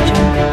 watching.